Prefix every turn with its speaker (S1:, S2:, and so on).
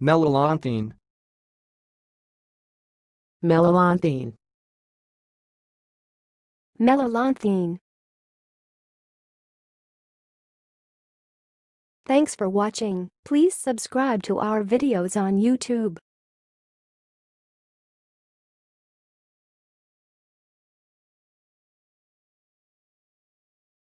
S1: Melalonthine.
S2: melalonthine,
S3: Melalonthine. Thanks for watching. Please subscribe to our videos on YouTube.